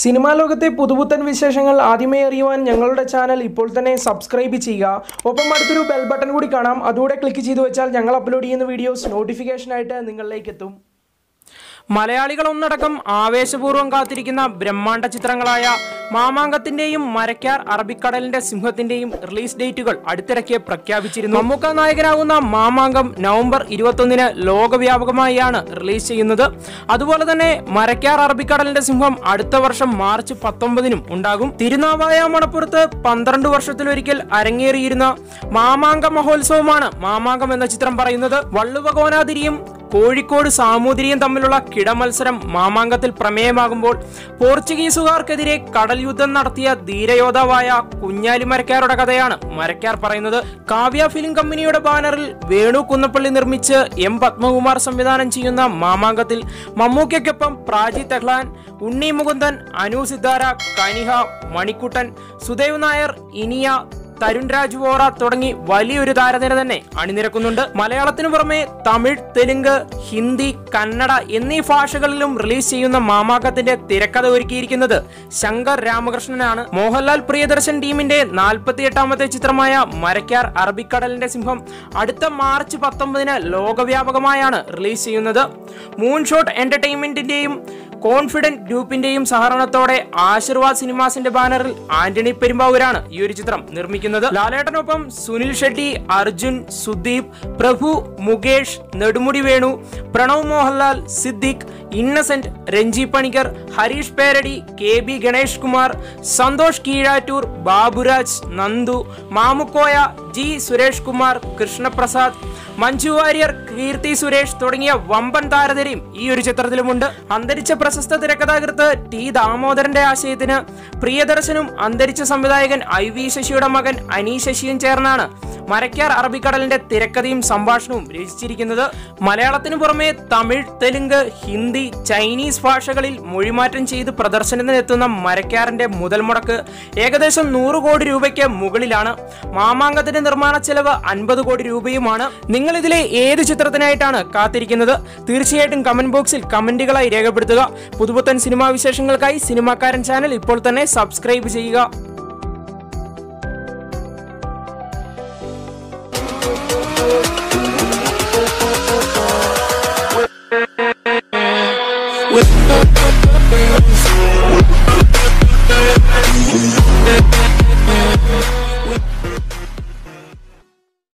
Cinema ലോകത്തെ പുതുപുത്തൻ വിശേഷങ്ങൾ ആദ്യമേ അറിയുവാൻ ഞങ്ങളുടെ ചാനൽ ഇപ്പോൾ തന്നെ സബ്സ്ക്രൈബ് ചെയ്യുക. ഒപ്പം അടുത്തൊരു ബെൽ ബട്ടൺ കൂടി കാണാം. അതുകൂടെ ക്ലിക്ക് ചെയ്തു വെച്ചാൽ ഞങ്ങൾ അപ്ലോഡ് ചെയ്യുന്ന വീഡിയോസ് നോട്ടിഫിക്കേഷനായിട്ട് നിങ്ങളിലേക്ക് എത്തും. മലയാളികൾ ഒന്നടക്കം ആവേശപൂർവം കാത്തിരിക്കുന്ന ബ്രഹ്മാണ്ഡ ചിത്രങ്ങളായ മാമാങ്കത്തിന്റെയും മരക്കാർ അറബിക്കടലിന്റെ സിംഹത്തിന്റെയും റിലീസ് ഡേറ്റുകൾ അടുത്തിടയ്ക്ക് പ്രഖ്യാപിച്ചിരുന്നു. മമ്മൂക്ക നായകനാകുന്ന മാമാങ്കം നവംബർ ഇരുപത്തൊന്നിന് ലോകവ്യാപകമായാണ് റിലീസ് ചെയ്യുന്നത്. അതുപോലെ തന്നെ മരക്കാർ അറബിക്കടലിന്റെ സിംഹം അടുത്ത വർഷം മാർച്ച് പത്തൊമ്പതിനും ഉണ്ടാകും. തിരുനാവായ മണപ്പുറത്ത് പന്ത്രണ്ട് വർഷത്തിലൊരിക്കൽ അരങ്ങേറിയിരുന്ന മാമാങ്ക മഹോത്സവമാണ് മാമാങ്കം എന്ന ചിത്രം പറയുന്നത്. വള്ളുവ കോനാതിരിയും കോഴിക്കോട് സാമൂതിരിയും തമ്മിലുള്ള കിടമത്സരം മാമാങ്കത്തിൽ പ്രമേയമാകുമ്പോൾ പോർച്ചുഗീസുകാർക്കെതിരെ കടൽ യുദ്ധം നടത്തിയ ധീരയോദ്ധാവായ കുഞ്ഞാലി മരക്കാരുടെ കഥയാണ് മരക്കാർ പറയുന്നത്. കാവ്യ ഫിലിം കമ്പനിയുടെ ബാനറിൽ വേണു കുന്നപ്പള്ളി നിർമ്മിച്ച് എം പത്മകുമാർ സംവിധാനം ചെയ്യുന്ന മാമാങ്കത്തിൽ മമ്മൂക്കയ്ക്കൊപ്പം പ്രാജി തെഹ്ലാൻ ഉണ്ണി മുകുന്ദൻ അനു സിദ്ധാര കനിഹ മണിക്കുട്ടൻ സുദേവ് നായർ ഇനിയ തരുൺ രാജ് വോറ തുടങ്ങി വലിയൊരു താരനിര തന്നെ അണിനിരക്കുന്നുണ്ട്. മലയാളത്തിനു പുറമെ തമിഴ് തെലുങ്ക് ഹിന്ദി കന്നഡ എന്നീ ഭാഷകളിലും റിലീസ് ചെയ്യുന്ന മാമാക്കത്തിന്റെ തിരക്കഥ ഒരുക്കിയിരിക്കുന്നത് ശങ്കർ രാമകൃഷ്ണനാണ്. മോഹൻലാൽ പ്രിയദർശൻ ടീമിന്റെ നാൽപ്പത്തിയെട്ടാമത്തെ ചിത്രമായ മരക്കാർ അറബിക്കടലിന്റെ സിംഹം അടുത്ത മാർച്ച് പത്തൊമ്പതിന് ലോകവ്യാപകമായാണ് റിലീസ് ചെയ്യുന്നത്. മൂൺഷോട്ട് എന്റർടൈൻമെന്റിന്റെയും കോൺഫിഡന്റ് ഗ്രൂപ്പിന്റെയും സഹകരണത്തോടെ ആശീർവാദ് സിനിമാസിന്റെ ബാനറിൽ ആന്റണി പെരുമ്പാവൂരാണ് ഈ ഒരു ചിത്രം നിർമ്മിക്കുന്നത്. ലാലേട്ടനൊപ്പം Sunil Shetty Arjun Sudeep Prabhu Mukesh Nedumudi Venu Pranav Mohanlal Siddique Innocent Renji Panicker Harish Peradi K B Ganesh Kumar Santhosh Keezhattoor Baburaj Nandu Mamukkoya G Suresh Kumar Krishnaprasad Manju Warrier Keerthy Suresh തുടങ്ങിയ വമ്പൻ താരനിരയും ഈ ഒരു ചിത്രത്തിലുമുണ്ട്. അന്തരിച്ച പ്രശസ്ത തിരക്കഥാകൃത്ത് ടി ദാമോദരന്റെ ആശയത്തിന് പ്രിയദർശനും അന്തരിച്ച സംവിധായകൻ ഐ വി ശശിയുടെ മകൻ അനി ശശിയും ചേർന്നാണ് മരക്കാർ അറബിക്കടലിന്റെ തിരക്കഥയും സംഭാഷണവും രചിച്ചിരിക്കുന്നത് മലയാളത്തിനു പുറമെ തമിഴ് തെലുങ്ക് ഹിന്ദി ചൈനീസ് ഭാഷകളിൽ മൊഴിമാറ്റം ചെയ്ത് പ്രദർശനത്തിനെത്തുന്ന മരക്കാറിന്റെ മുതൽ മുടക്ക് ഏകദേശം നൂറ് കോടി രൂപയ്ക്ക് മുകളിലാണ്. മാമാങ്കത്തിന്റെ നിർമ്മാണ ചെലവ് അൻപത് കോടി രൂപയുമാണ്. നിങ്ങൾ ഇതിലെ ഏത് ചിത്രത്തിനായിട്ടാണ് കാത്തിരിക്കുന്നത്? തീർച്ചയായിട്ടും കമന്റ് ബോക്സിൽ കമന്റുകളായി രേഖപ്പെടുത്തുക. പുതുപുത്തൻ സിനിമാ വിശേഷങ്ങൾക്കായി സിനിമാക്കാരൻ ചാനൽ ഇപ്പോൾ തന്നെ സബ്സ്ക്രൈബ് ചെയ്യുക. With